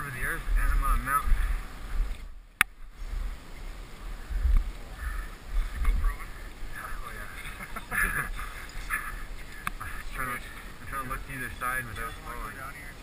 curve of the earth and I'm on a mountain. Oh, I'm trying to, look to either side without falling.